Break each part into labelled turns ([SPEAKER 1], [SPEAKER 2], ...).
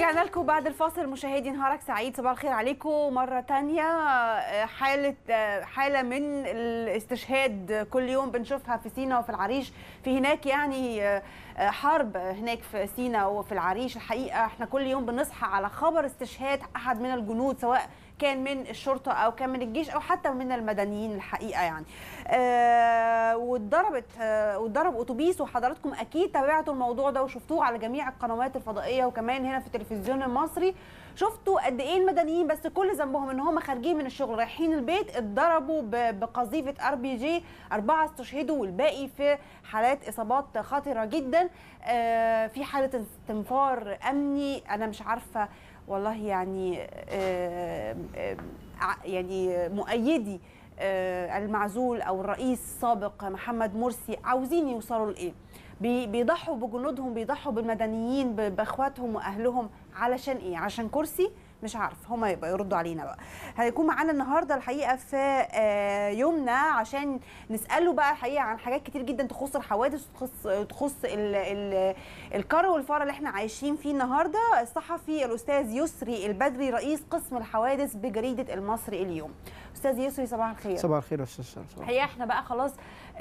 [SPEAKER 1] رجعنا لكم بعد الفاصل. مشاهدي نهارك سعيد صباح الخير عليكم. مرة تانية آه، حالة آه، حالة من الاستشهاد كل يوم بنشوفها في سينا وفي العريش. في هناك يعني آه، حرب هناك في سينا وفي العريش. الحقيقة إحنا كل يوم بنصحى على خبر استشهاد أحد من الجنود سواء كان من الشرطة أو كان من الجيش أو حتى من المدنيين الحقيقة يعني. آه واتضربت آه واتضرب أتوبيس وحضراتكم أكيد تابعتوا الموضوع ده وشفتوه على جميع القنوات الفضائية وكمان هنا في التلفزيون المصري. شفتوا قد إيه المدنيين بس كل ذنبهم إن هم خارجين من الشغل رايحين البيت اتضربوا بقذيفة RPG أربعة استشهدوا والباقي في حالات إصابات خطرة جدا. آه في حالة استنفار أمني أنا مش عارفة والله يعني آه آه ع- يعني مؤيدي آه، المعزول أو الرئيس السابق محمد مرسي عاوزين يوصلوا لإيه؟ بي- بيضحوا بجنودهم بيضحوا بالمدنيين بأخواتهم وأهلهم علشان إيه؟ عشان كرسي مش عارف هما يبقى يردوا علينا بقى. هيكون معانا النهارده الحقيقة في آه، يومنا عشان نسأله بقى الحقيقة عن حاجات كتير جدا تخص الحوادث تخص تخص ال ال الكر والفار اللي إحنا عايشين فيه النهارده. الصحفي الأستاذ يسري البدري رئيس قسم الحوادث بجريدة المصري اليوم. أستاذ يسري صباح الخير.
[SPEAKER 2] صباح الخير يا أستاذ. صباح
[SPEAKER 1] الحقيقة إحنا بقى خلاص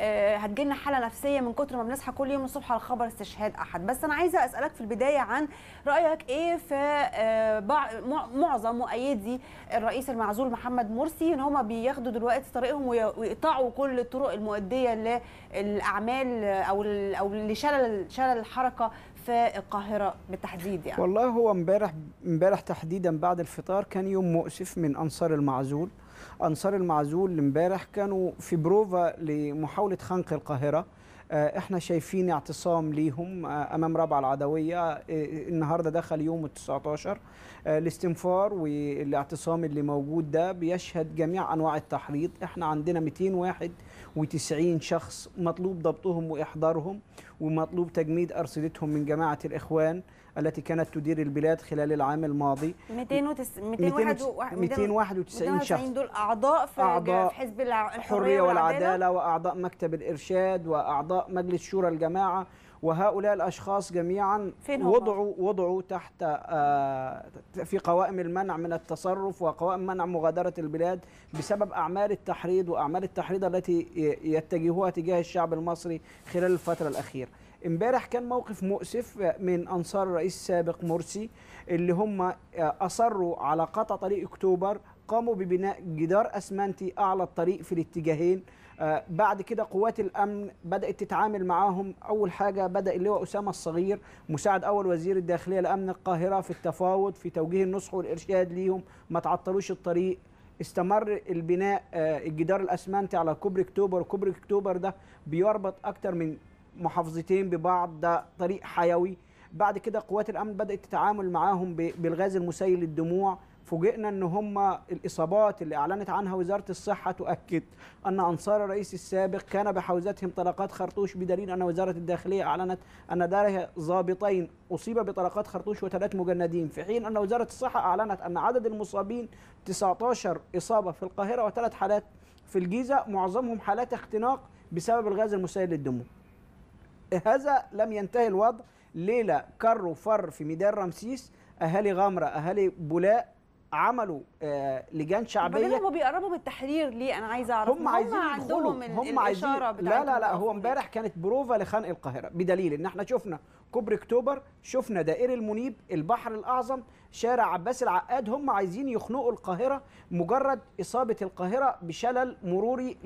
[SPEAKER 1] آه، هتجيلنا حالة نفسية من كتر ما بنصحى كل يوم الصبح على خبر استشهاد أحد. بس أنا عايزة أسألك في البداية عن رأيك إيه في آه، معظم مؤيدي الرئيس المعزول محمد مرسي إن هم بياخدوا دلوقتي طريقهم وي- ويقطعوا كل الطرق المؤدية للأعمال أو أو لشلل شلل الحركة في القاهرة بالتحديد يعني.
[SPEAKER 2] والله هو امبارح امبارح تحديدا بعد الفطار كان يوم مؤسف من أنصار المعزول. أنصار المعزول امبارح كانوا في بروفا لمحاولة خنق القاهرة. آه، إحنا شايفين اعتصام ليهم آه، أمام رابعة العدوية. آه، النهارده دخل يوم ال 19 آه، الاستنفار والاعتصام اللي موجود ده بيشهد جميع أنواع التحريض. إحنا عندنا 291 شخص مطلوب ضبطهم وإحضارهم ومطلوب تجميد أرصدتهم من جماعة الإخوان. التي كانت تدير البلاد خلال العام الماضي
[SPEAKER 1] 291
[SPEAKER 2] 291 شخص
[SPEAKER 1] دول أعضاء في
[SPEAKER 2] أعضاء
[SPEAKER 1] في حزب
[SPEAKER 2] الحرية والعدالة وأعضاء مكتب الإرشاد وأعضاء مجلس شورى الجماعة وهؤلاء الأشخاص جميعا؟ وضعوا وضعوا تحت آه، في قوائم المنع من التصرف وقوائم منع مغادرة البلاد بسبب أعمال التحريض وأعمال التحريض التي يتجهوها تجاه الشعب المصري خلال الفترة الأخيرة. امبارح كان موقف مؤسف من أنصار الرئيس السابق مرسي اللي هم آه، أصروا على قطع طريق أكتوبر قاموا ببناء جدار أسمنتي أعلى الطريق في الاتجاهين. آه، بعد كده قوات الأمن بدأت تتعامل معاهم. أول حاجة بدأ اللواء أسامة الصغير مساعد أول وزير الداخلية لأمن القاهرة في التفاوض في توجيه النصح والإرشاد ليهم. ما تعطلوش الطريق. استمر البناء آه، الجدار الأسمنتي على كوبري أكتوبر. وكوبري أكتوبر ده بيربط أكتر من محافظتين ببعض ده طريق حيوي. بعد كده قوات الأمن بدأت تتعامل معاهم بالغاز المسيل للدموع. فوجئنا إن هم الإصابات اللي أعلنت عنها وزارة الصحة تؤكد أن أنصار الرئيس السابق كان بحوزتهم طلقات خرطوش بدليل أن وزارة الداخلية أعلنت أن لديها ضابطين أصيب بطلقات خرطوش وثلاث مجندين. في حين أن وزارة الصحة أعلنت أن عدد المصابين 19 إصابة في القاهرة وثلاث حالات في الجيزة معظمهم حالات اختناق بسبب الغاز المسيل للدموع. هذا لم ينتهي الوضع. ليلة كر وفر في ميدان رمسيس. أهالي غمرة أهالي بولاء عملوا آه لجان شعبية.
[SPEAKER 1] هم بيقربوا من التحرير ليه؟ أنا عايزة أعرف.
[SPEAKER 2] هم عايزين
[SPEAKER 1] عندهم
[SPEAKER 2] يدخلوا
[SPEAKER 1] ال-
[SPEAKER 2] هم عايزين لا لا لا هو امبارح كانت بروفا لخنق القاهرة بدليل إن إحنا شفنا كوبري أكتوبر شفنا دائري المنيب البحر الأعظم شارع عباس العقاد هم عايزين يخنقوا القاهرة مجرد إصابة القاهرة بشلل مروري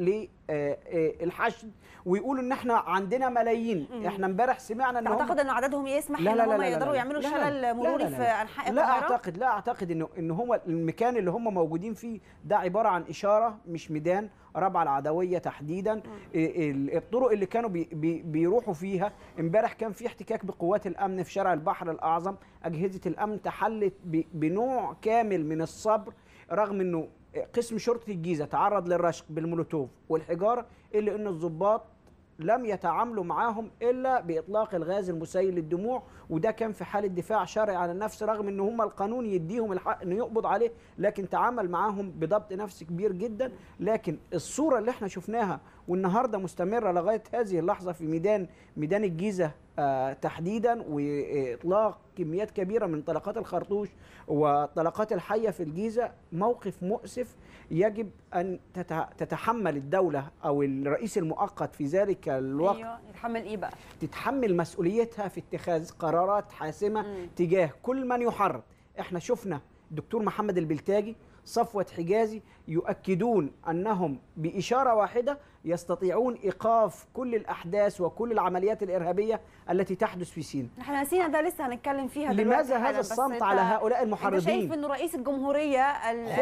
[SPEAKER 2] للحشد ويقولوا إن إحنا عندنا ملايين
[SPEAKER 1] مم.
[SPEAKER 2] إحنا إمبارح سمعنا إن هم
[SPEAKER 1] تعتقد إن عددهم يسمح
[SPEAKER 2] لا
[SPEAKER 1] إن
[SPEAKER 2] لا لا
[SPEAKER 1] هم يقدروا يعملوا شلل
[SPEAKER 2] لا
[SPEAKER 1] مروري
[SPEAKER 2] لا لا
[SPEAKER 1] في
[SPEAKER 2] لا.
[SPEAKER 1] أنحاء
[SPEAKER 2] لا أعتقد لا أعتقد إنه ان هو المكان اللي هم موجودين فيه ده عبارة عن إشارة مش ميدان رابعة العدوية تحديدا. ال- الطرق اللي كانوا بي بي بيروحوا فيها. امبارح كان في احتكاك بقوات الأمن في شارع البحر الأعظم. أجهزة الأمن تحلت بنوع كامل من الصبر رغم إنه قسم شرطة الجيزة تعرض للرشق بالمولوتوف والحجارة إلا إن الضباط لم يتعاملوا معاهم إلا بإطلاق الغاز المسيل للدموع وده كان في حاله دفاع شرعي عن النفس رغم إن هم القانون يديهم الحق إنه يقبض عليه لكن تعامل معاهم بضبط نفس كبير جدا. لكن الصورة اللي إحنا شفناها والنهارده مستمره لغايه هذه اللحظه في ميدان ميدان الجيزه آه تحديدا وإطلاق كميات كبيرة من طلقات الخرطوش وطلقات الحية في الجيزة. موقف مؤسف يجب أن تتحمل الدولة أو الرئيس المؤقت في ذلك الوقت.
[SPEAKER 1] أيوه يتحمل إيه بقى؟
[SPEAKER 2] تتحمل مسؤوليتها في اتخاذ قرارات حاسمة
[SPEAKER 1] مم.
[SPEAKER 2] تجاه كل من يحرض. إحنا شفنا الدكتور محمد البلتاجي صفوة حجازي يؤكدون أنهم بإشارة واحدة يستطيعون إيقاف كل الأحداث وكل العمليات الإرهابية التي تحدث في سيناء
[SPEAKER 1] إحنا نسينا ده لسه هنتكلم فيها دلوقتي
[SPEAKER 2] لماذا هذا الصمت على هؤلاء
[SPEAKER 1] أنت شايف إنه رئيس
[SPEAKER 2] الجمهورية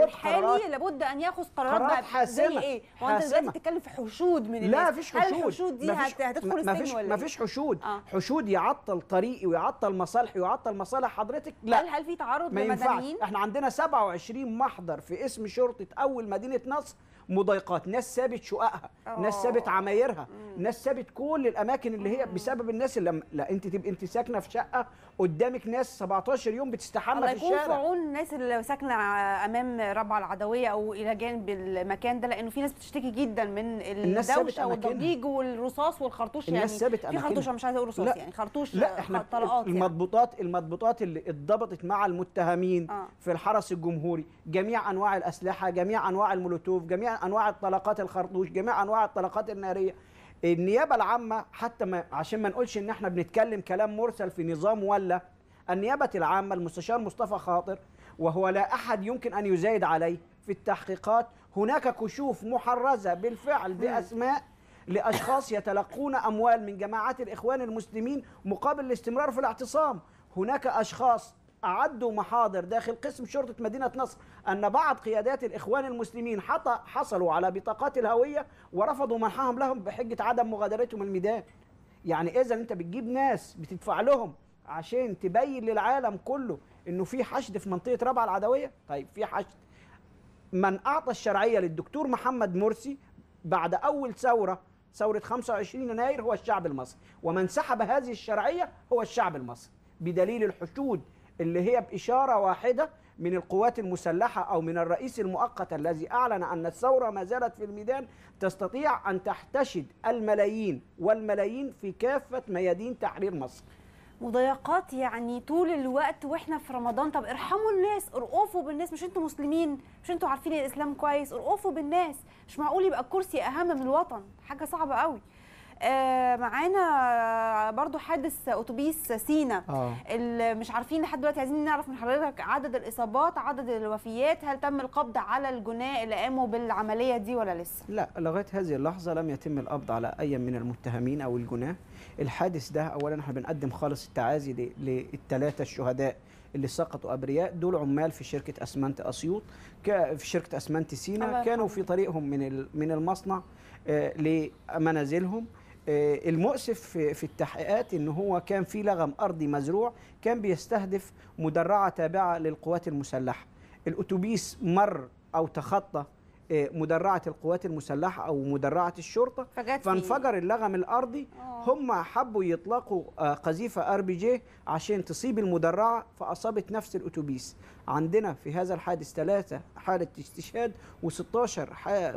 [SPEAKER 1] الحالي لابد أن يأخذ قرارات
[SPEAKER 2] قرارات
[SPEAKER 1] بقى
[SPEAKER 2] حاسمة،
[SPEAKER 1] زي إيه؟ هو أنت دلوقتي. بتتكلم في حشود من
[SPEAKER 2] لا
[SPEAKER 1] الناس.
[SPEAKER 2] فيش
[SPEAKER 1] هل
[SPEAKER 2] حشود.
[SPEAKER 1] الحشود دي
[SPEAKER 2] مفيش-
[SPEAKER 1] هت- هتدخل السجن
[SPEAKER 2] فيش
[SPEAKER 1] ولا
[SPEAKER 2] ما
[SPEAKER 1] إيه؟
[SPEAKER 2] فيش حشود.
[SPEAKER 1] آه.
[SPEAKER 2] حشود يعطل طريقي ويعطل مصالحي ويعطل مصالح حضرتك؟ لا.
[SPEAKER 1] هل هل في تعرض لمدنيين؟
[SPEAKER 2] إحنا عندنا 27 محضر في اسم شرطة أول مدينة نصر مضايقات ناس سابت شققها. ناس
[SPEAKER 1] أوه.
[SPEAKER 2] سابت عمايرها ناس سابت كل الأماكن اللي هي بسبب الناس اللي. لا أنت تبقى أنت ساكنة في شقة قدامك ناس 17 يوم
[SPEAKER 1] الله
[SPEAKER 2] بتستحمى في
[SPEAKER 1] يكون في
[SPEAKER 2] الشارع
[SPEAKER 1] عون الناس اللي ساكنة أمام ربع العدوية أو إلى جانب المكان ده لأنه في ناس بتشتكي جدا من
[SPEAKER 2] الدوشة.
[SPEAKER 1] والضجيج والرصاص والخرطوش
[SPEAKER 2] الناس
[SPEAKER 1] يعني
[SPEAKER 2] سابت
[SPEAKER 1] في
[SPEAKER 2] أماكنها.
[SPEAKER 1] خرطوش أنا مش عايزة أقول رصاص. يعني خرطوش
[SPEAKER 2] لا إحنا
[SPEAKER 1] طلقات يعني.
[SPEAKER 2] المضبوطات المضبوطات اللي اتضبطت مع المتهمين
[SPEAKER 1] آه.
[SPEAKER 2] في الحرس الجمهوري جميع أنواع الأسلحة جميع أنواع المولوتوف جميع أنواع الطلقات الخرطوش جميع أنواع الطلقات النارية النيابة العامة حتى ما عشان ما نقولش إن إحنا بنتكلم كلام مرسل في نظام ولا النيابة العامة المستشار مصطفى خاطر وهو لا أحد يمكن أن يزايد عليه في التحقيقات. هناك كشوف محرزة بالفعل بأسماء لأشخاص يتلقون أموال من جماعات الإخوان المسلمين مقابل الاستمرار في الاعتصام. هناك أشخاص أعدوا محاضر داخل قسم شرطة مدينة نصر أن بعض قيادات الإخوان المسلمين حتى حصلوا على بطاقات الهوية ورفضوا منحهم لهم بحجة عدم مغادرتهم الميدان. يعني اذا أنت بتجيب ناس بتدفع لهم عشان تبين للعالم كله إنه في حشد في منطقة ربع العدوية؟ طيب في حشد. من أعطى الشرعية للدكتور محمد مرسي بعد أول ثورة ثورة 25 يناير هو الشعب المصري. ومن سحب هذه الشرعية هو الشعب المصري. بدليل الحشود اللي هي بإشارة واحدة من القوات المسلحة أو من الرئيس المؤقت الذي أعلن أن الثورة ما زالت في الميدان تستطيع أن تحتشد الملايين والملايين في كافة ميادين تحرير مصر.
[SPEAKER 1] مضايقات يعني طول الوقت وإحنا في رمضان. طب ارحموا الناس ارقفوا بالناس. مش أنتوا مسلمين مش أنتوا عارفين الإسلام كويس؟ ارقفوا بالناس. مش معقول يبقى الكرسي أهم من الوطن؟ حاجة صعبة قوي. معانا برضو حادث أتوبيس سينا.
[SPEAKER 2] آه.
[SPEAKER 1] اللي مش عارفين لحد دلوقتي عايزين نعرف من حضرتك عدد الإصابات عدد الوفيات هل تم القبض على الجناة اللي قاموا بالعملية دي ولا لسه؟
[SPEAKER 2] لا لغاية هذه اللحظة لم يتم القبض على أي من المتهمين أو الجناة. الحادث ده اولا إحنا بنقدم خالص التعازي للثلاثه الشهداء اللي سقطوا أبرياء. دول عمال في شركة أسمنت أسيوط. في شركة
[SPEAKER 1] أسمنت
[SPEAKER 2] سينا. كانوا في طريقهم من من المصنع آه، لمنازلهم. آه، المؤسف في التحقيقات إن هو كان في لغم أرضي مزروع كان بيستهدف مدرعة تابعة للقوات المسلحة الأتوبيس مر أو تخطى آه، مدرعة القوات المسلحة أو
[SPEAKER 1] مدرعة الشرطة.
[SPEAKER 2] فانفجر اللغم الأرضي
[SPEAKER 1] آه.
[SPEAKER 2] هم حبوا يطلقوا آه، قذيفة RPG عشان تصيب المدرعة فأصابت نفس الأتوبيس عندنا في هذا الحادث ثلاثة حالة استشهاد و16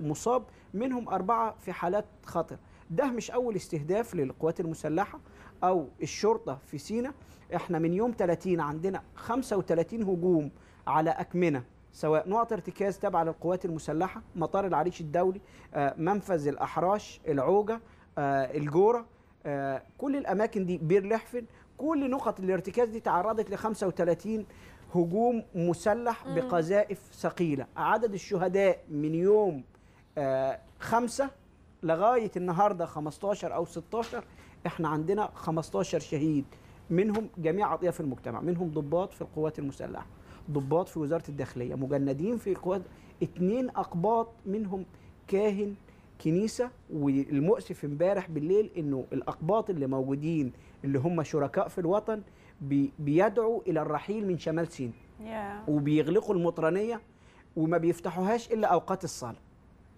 [SPEAKER 2] مصاب منهم أربعة في حالات خطر ده مش أول استهداف للقوات المسلحة أو الشرطة في سينا إحنا من يوم 30 عندنا 35 هجوم على أكمنة سواء نقط ارتكاز تابعة للقوات المسلحة مطار العريش الدولي آه، منفذ الأحراش العوجة آه، الجورة آه، كل الأماكن دي بير لحفن كل نقط الارتكاز دي تعرضت ل 35 هجوم مسلح. بقذائف ثقيلة عدد الشهداء من يوم خمسة لغاية النهارده 15 أو 16 إحنا عندنا 15 شهيد منهم جميع أطياف المجتمع منهم ضباط في القوات المسلحة ضباط في وزارة الداخلية مجندين في قوات اتنين أقباط منهم كاهن كنيسة والمؤسف امبارح بالليل إنه الأقباط اللي موجودين اللي هم شركاء في الوطن بي بيدعوا إلى الرحيل من شمال سيناء
[SPEAKER 1] يا
[SPEAKER 2] وبيغلقوا المطرانيه وما بيفتحوهاش إلا أوقات الصلاه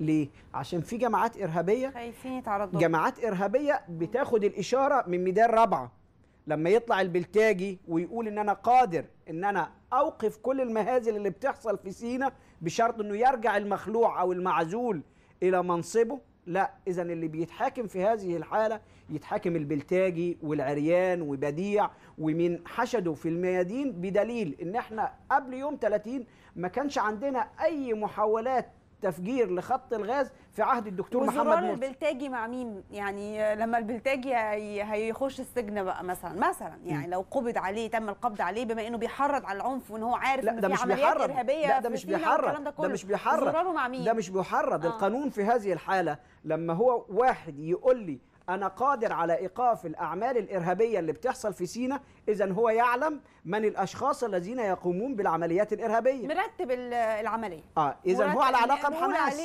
[SPEAKER 2] ليه؟ عشان في جماعات إرهابية
[SPEAKER 1] خايفين يتعرضوا.
[SPEAKER 2] جماعات إرهابية بتاخد الإشارة من ميدان رابعة. لما يطلع البلتاجي ويقول إن أنا قادر إن أنا أوقف كل المهازل اللي بتحصل في سينا بشرط إنه يرجع المخلوع أو المعزول إلى منصبه لا اذا اللي بيتحاكم في هذه الحالة يتحاكم البلتاجي والعريان وبديع ومن حشدوا في الميادين بدليل إن إحنا قبل يوم 30 ما كانش عندنا أي محاولات تفجير لخط الغاز في عهد الدكتور محمد
[SPEAKER 1] وزرار
[SPEAKER 2] مرسي.
[SPEAKER 1] البلتاجي مع مين؟ يعني لما البلتاجي هي- هيخش السجن بقى مثلا مثلا يعني لو قبض عليه تم القبض عليه بما إنه بيحرض على العنف وإن هو عارف
[SPEAKER 2] لا
[SPEAKER 1] ان
[SPEAKER 2] ده
[SPEAKER 1] في
[SPEAKER 2] مش
[SPEAKER 1] عمليات
[SPEAKER 2] بيحرض.
[SPEAKER 1] إرهابية
[SPEAKER 2] لا ده مش بيحرض.
[SPEAKER 1] ده
[SPEAKER 2] ده مش بيحرض.
[SPEAKER 1] زراره مع مين؟
[SPEAKER 2] ده مش بيحرض. القانون في هذه الحالة لما هو واحد يقول لي أنا قادر على إيقاف الأعمال الإرهابية اللي بتحصل في سينا إذا هو يعلم من الأشخاص الذين يقومون بالعمليات الإرهابية.
[SPEAKER 1] مرتب ال- العملية.
[SPEAKER 2] آه إذا هو على علاقة بحماس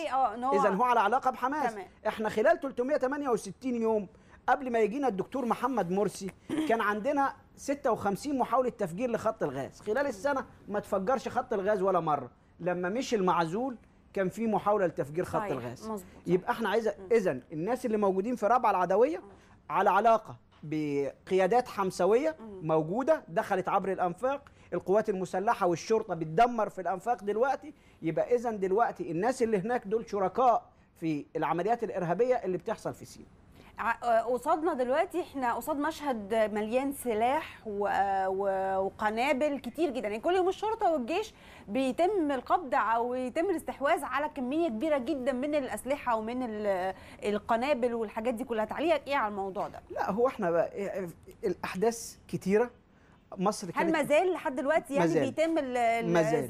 [SPEAKER 2] إذا هو على علاقة بحماس
[SPEAKER 1] تمام.
[SPEAKER 2] إحنا خلال 368 يوم قبل ما يجينا الدكتور محمد مرسي كان عندنا 56 محاولة تفجير لخط الغاز. خلال السنة ما تفجرش خط الغاز ولا مرة. لما مشي المعزول كان في محاولة لتفجير خط
[SPEAKER 1] صحيح،
[SPEAKER 2] الغاز.
[SPEAKER 1] مظبوط.
[SPEAKER 2] يبقى إحنا عايزة إذا الناس اللي موجودين في رابعة العدوية على علاقة بقيادات حمسوية موجودة دخلت عبر الأنفاق. القوات المسلحة والشرطة بتدمر في الأنفاق دلوقتي. يبقى إذا دلوقتي الناس اللي هناك دول شركاء في العمليات الإرهابية اللي بتحصل في سيناء
[SPEAKER 1] قصادنا دلوقتي إحنا قصاد مشهد مليان سلاح وقنابل كتير جدا. يعني كل يوم الشرطة والجيش بيتم القبض أو يتم الاستحواذ على كمية كبيرة جدا من الأسلحة ومن ال- القنابل والحاجات دي كلها. تعليقك إيه على الموضوع ده؟
[SPEAKER 2] لا هو إحنا بقى الأحداث كتيرة. مصر
[SPEAKER 1] هل ما زال لحد دلوقتي يعني
[SPEAKER 2] مازال.
[SPEAKER 1] بيتم.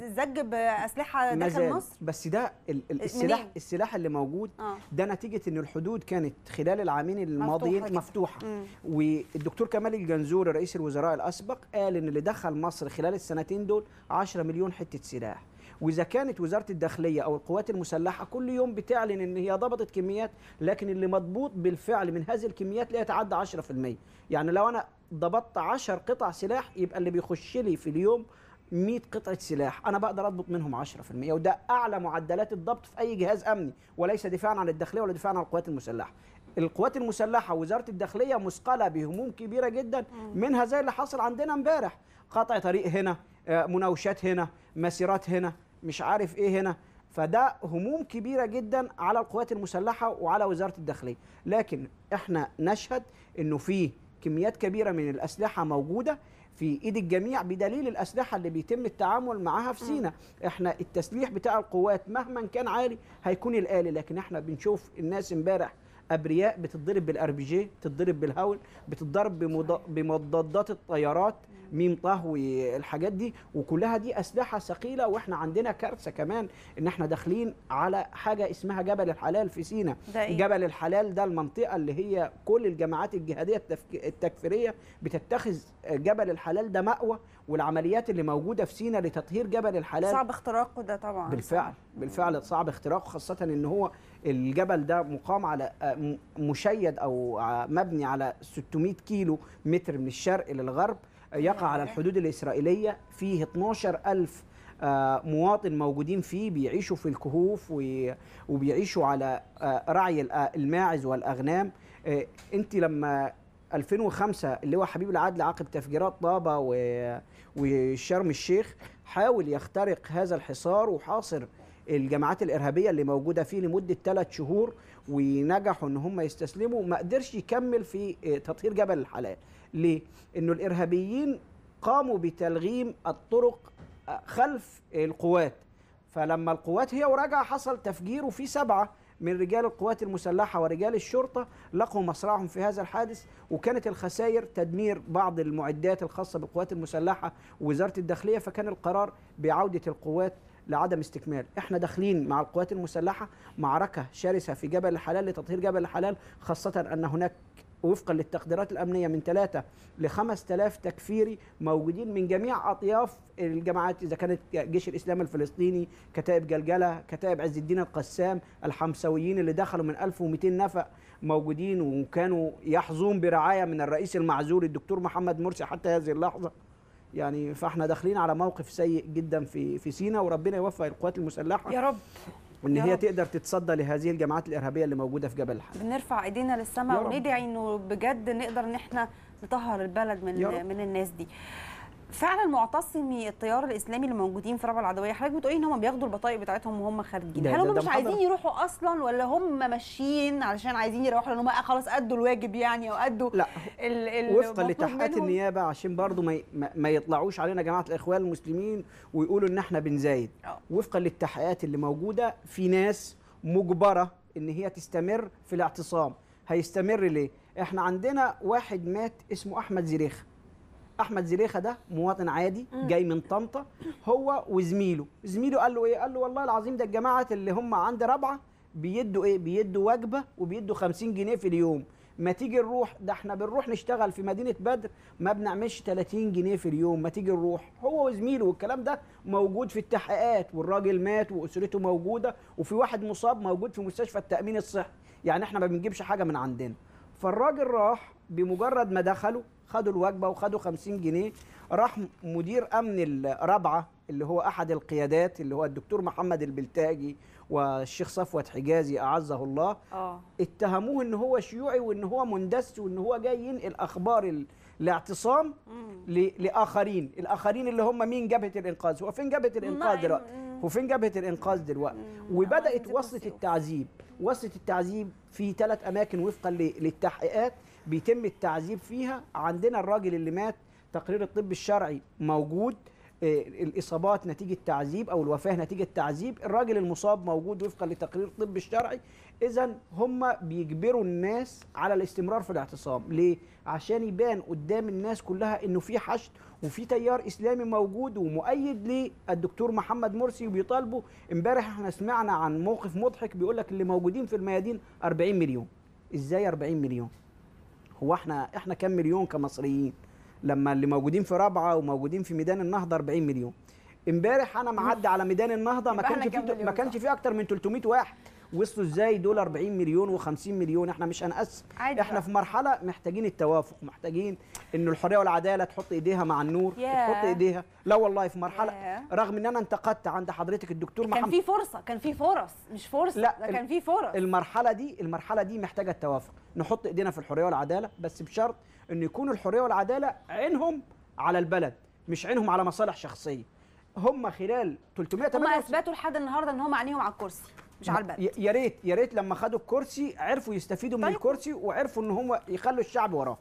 [SPEAKER 1] الزج
[SPEAKER 2] بأسلحة
[SPEAKER 1] داخل. مصر
[SPEAKER 2] بس ده ال- ال- السلاح
[SPEAKER 1] منين؟
[SPEAKER 2] السلاح اللي موجود
[SPEAKER 1] آه
[SPEAKER 2] ده نتيجة إن الحدود كانت خلال العامين الماضيين
[SPEAKER 1] جدا.
[SPEAKER 2] مفتوحة
[SPEAKER 1] مم.
[SPEAKER 2] والدكتور كمال الجنزوري رئيس الوزراء الأسبق قال إن اللي دخل مصر خلال السنتين دول 10 مليون حتة سلاح وإذا كانت وزارة الداخلية أو القوات المسلحة كل يوم بتعلن إن هي ضبطت كميات لكن اللي مضبوط بالفعل من هذه الكميات لا يتعدى 10% يعني لو أنا ضبطت 10 قطع سلاح يبقى اللي بيخش لي في اليوم 100 قطعة سلاح. أنا بقدر أضبط منهم 10% وده أعلى معدلات الضبط في أي جهاز أمني وليس دفاعا عن الداخلية ولا دفاعا عن القوات المسلحة. القوات المسلحة ووزارة الداخلية مثقلة بهموم كبيرة جدا منها زي اللي حصل عندنا امبارح. قطع طريق هنا آه، مناوشات هنا مسيرات هنا مش عارف إيه هنا. فده هموم كبيرة جدا على القوات المسلحة وعلى وزارة الداخلية. لكن إحنا نشهد إنه في كميات كبيرة من الأسلحة موجودة في إيد الجميع بدليل الأسلحة اللي بيتم التعامل معاها في سينا. إحنا التسليح بتاع القوات مهما كان عالي هيكون الآلي لكن إحنا بنشوف الناس امبارح أبرياء بتتضرب بالأر بي جي بتتضرب بالهول بتتضرب بمض- بمضادات الطيارات ميم طه والحاجات دي. وكلها دي أسلحة ثقيلة وإحنا عندنا كارثة كمان إن إحنا داخلين على حاجة اسمها جبل الحلال في سينا.
[SPEAKER 1] إيه؟
[SPEAKER 2] جبل الحلال ده المنطقة اللي هي كل الجماعات الجهادية التكفيرية بتتخذ جبل الحلال ده مأوى والعمليات اللي موجودة في سينا لتطهير جبل الحلال.
[SPEAKER 1] صعب اختراقه ده طبعا.
[SPEAKER 2] بالفعل بالفعل صعب اختراقه خاصة إن هو الجبل ده مقام على آه، مشيد أو ع- مبني على 600 كيلو متر من الشرق للغرب آه، يقع على الحدود الإسرائيلية. فيه 12 ألف آه، مواطن موجودين فيه بيعيشوا في الكهوف وبيعيشوا على آه، رعي الماعز والأغنام. آه، أنت لما 2005 اللي هو حبيب العدل عقب تفجيرات طابة وشرم الشيخ حاول يخترق هذا الحصار وحاصر الجماعات الإرهابية اللي موجودة فيه لمدة ثلاث شهور ونجحوا إن هم يستسلموا ما قدرش يكمل في آه، تطهير جبل الحلال ليه؟ إنه الإرهابيين قاموا بتلغيم الطرق آه، خلف القوات فلما القوات هي وراجعة حصل تفجير وفي سبعة من رجال القوات المسلحة ورجال الشرطة لقوا مصرعهم في هذا الحادث وكانت الخسائر تدمير بعض المعدات الخاصة بالقوات المسلحة ووزارة الداخلية فكان القرار بعودة القوات لعدم استكمال. إحنا داخلين مع القوات المسلحة معركة شرسة في جبل الحلال لتطهير جبل الحلال خاصة أن هناك وفقا للتقديرات الأمنية من ثلاثة ل 5000 تكفيري موجودين من جميع أطياف الجماعات إذا كانت جيش الإسلام الفلسطيني كتائب جلجلة كتائب عز الدين القسام الحمسويين اللي دخلوا من 1200 نفق موجودين وكانوا يحظون برعاية من الرئيس المعزول الدكتور محمد مرسي حتى هذه اللحظة. يعني فاحنا داخلين على موقف سيء جدا في في سينا وربنا يوفق القوات المسلحة
[SPEAKER 1] يا رب
[SPEAKER 2] وان هي
[SPEAKER 1] رب.
[SPEAKER 2] تقدر تتصدى لهذه الجماعات الإرهابية اللي موجودة في جبل الحلال
[SPEAKER 1] بنرفع
[SPEAKER 2] إيدينا
[SPEAKER 1] للسماء. وندعي إنه بجد نقدر إن إحنا نطهر البلد من. من الناس دي فعلا معتصمي التيار الإسلامي اللي موجودين في ربع العدوية. حضرتك بتقولي إن هم بياخدوا البطايق بتاعتهم وهم خارجين. هل هم مش. عايزين يروحوا أصلا ولا هم ماشيين علشان عايزين يروحوا؟ لأن هم خلاص أدوا الواجب يعني أو أدوا
[SPEAKER 2] لا
[SPEAKER 1] ال ال
[SPEAKER 2] وفقا لتحقيقات؟ النيابة عشان برضو ما ي- ما ما يطلعوش علينا جماعة الإخوان المسلمين ويقولوا إن إحنا بنزايد.
[SPEAKER 1] آه.
[SPEAKER 2] وفقا للتحقيقات اللي موجودة في ناس مجبرة إن هي تستمر في الاعتصام. هيستمر ليه؟ إحنا عندنا واحد مات اسمه أحمد زريخه أحمد زريخه ده مواطن عادي جاي من طنطا. هو وزميله. زميله قال له إيه؟ قال له والله العظيم ده الجماعة اللي هم عند رابعة بيدوا إيه؟ بيدوا وجبة وبيدوا 50 جنيه في اليوم. ما تيجي نروح؟ ده إحنا بنروح نشتغل في مدينة بدر ما بنعملش 30 جنيه في اليوم. ما تيجي نروح؟ هو وزميله والكلام ده موجود في التحقيقات والراجل مات وأسرته موجودة وفي واحد مصاب موجود في مستشفى التأمين الصحي. يعني إحنا ما بنجيبش حاجة من عندنا. فالراجل راح بمجرد ما دخلوا خدوا الوجبة وخدوا 50 جنيه راح مدير أمن الرابعة اللي هو أحد القيادات اللي هو الدكتور محمد البلتاجي والشيخ صفوت حجازي أعزه الله
[SPEAKER 1] آه.
[SPEAKER 2] اتهموه إن هو شيوعي وإن هو مندس وإن هو جاي ينقل أخبار ال- الاعتصام ل- لآخرين الآخرين اللي هم مين جبهه الإنقاذ؟ هو فين جبهه
[SPEAKER 1] الإنقاذ
[SPEAKER 2] دلوقتي؟ هو فين جبهه الإنقاذ دلوقتي؟ وبدأت وصله التعذيب وصله التعذيب في ثلاث أماكن وفقا للتحقيقات بيتم التعذيب فيها. عندنا الراجل اللي مات تقرير الطب الشرعي موجود آه، الإصابات نتيجة تعذيب أو الوفاة نتيجة تعذيب. الراجل المصاب موجود وفقا لتقرير الطب الشرعي. اذا هم بيجبروا الناس على الاستمرار في الاعتصام. ليه؟ عشان يبان قدام الناس كلها إنه في حشد وفي تيار إسلامي موجود ومؤيد للدكتور محمد مرسي وبيطالبوا امبارح إحنا سمعنا عن موقف مضحك بيقول لك اللي موجودين في الميادين 40 مليون. إزاي 40 مليون؟ هو إحنا إحنا كام مليون كمصريين؟ لما اللي موجودين في رابعة وموجودين في ميدان النهضة 40 مليون. امبارح أنا معدي على ميدان النهضة ما كانش فيه ما كانش؟ فيه أكتر من 300 واحد. وصلوا إزاي دول 40 مليون و50 مليون؟ إحنا مش هنقسم. إحنا
[SPEAKER 1] بقى.
[SPEAKER 2] في مرحلة محتاجين التوافق محتاجين إن الحرية والعدالة تحط إيديها مع النور
[SPEAKER 1] ياه.
[SPEAKER 2] تحط إيديها. لا والله في مرحلة
[SPEAKER 1] ياه.
[SPEAKER 2] رغم إن أنا انتقدت عند حضرتك الدكتور
[SPEAKER 1] كان
[SPEAKER 2] محمد.
[SPEAKER 1] في فرصة كان في فرص مش فرصة
[SPEAKER 2] لا،
[SPEAKER 1] ده كان في فرص.
[SPEAKER 2] المرحلة دي المرحلة دي محتاجة التوافق. نحط إيدينا في الحرية والعدالة بس بشرط إن يكون الحرية والعدالة عينهم على البلد مش عينهم على مصالح شخصية. هم خلال
[SPEAKER 1] هم
[SPEAKER 2] 308
[SPEAKER 1] أثبتوا لحد النهارده إن هم عينيهم على الكرسي. مش على البلد.
[SPEAKER 2] يا ريت يا ريت لما خدوا الكرسي عرفوا يستفيدوا من
[SPEAKER 1] طيب.
[SPEAKER 2] الكرسي وعرفوا إن هم يخلوا الشعب وراه.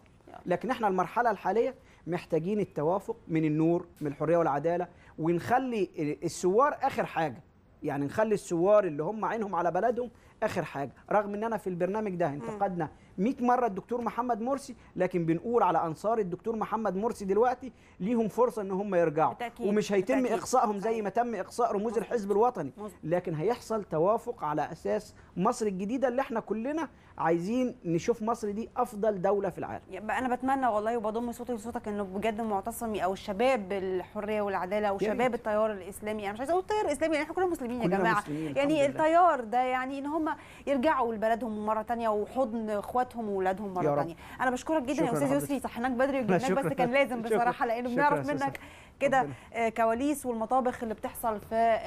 [SPEAKER 2] لكن إحنا المرحلة الحالية محتاجين التوافق من النور من الحرية والعدالة ونخلي الثوار آخر حاجة. يعني نخلي الثوار اللي هم عينهم على بلدهم آخر حاجة. رغم إن أنا في البرنامج ده انتقدنا 100 مرة الدكتور محمد مرسي لكن بنقول على أنصار الدكتور محمد مرسي دلوقتي ليهم فرصة إن هم يرجعوا
[SPEAKER 1] بالتأكيد،
[SPEAKER 2] ومش هيتم
[SPEAKER 1] بالتأكيد.
[SPEAKER 2] إقصائهم زي ما تم إقصاء رموز الحزب الوطني
[SPEAKER 1] مظبوط.
[SPEAKER 2] لكن هيحصل توافق على أساس مصر الجديدة اللي إحنا كلنا عايزين نشوف مصر دي أفضل دولة في العالم
[SPEAKER 1] يبقى أنا بتمنى والله وبضم صوتي لصوتك إنه بجد معتصمي أو الشباب الحرية والعدالة وشباب. التيار الإسلامي أنا مش عايزة أقول التيار الإسلامي يعني إحنا كلنا مسلمين يا جماعة
[SPEAKER 2] مسلمين،
[SPEAKER 1] يعني. التيار ده يعني إن هم يرجعوا لبلدهم مرة تانية وحضن إخواتهم واولادهم
[SPEAKER 2] يا
[SPEAKER 1] مره. تانية أنا بشكرك جدا يا
[SPEAKER 2] أستاذ.
[SPEAKER 1] يسري صحناك بدري وجبناك. بس كان لازم. بصراحة
[SPEAKER 2] لأنه
[SPEAKER 1] بنعرف منك كده. آه، كواليس والمطابخ اللي بتحصل في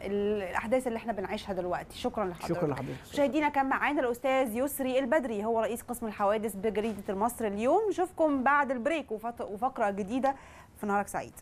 [SPEAKER 1] الأحداث اللي إحنا بنعيشها دلوقتي شكرا لحضرتك
[SPEAKER 2] شكرا لحضرتك
[SPEAKER 1] مشاهدينا كان معانا الأستاذ يسري البدري هو رئيس قسم الحوادث بجريدة المصري اليوم نشوفكم بعد البريك وفقرة جديدة في نهارك سعيد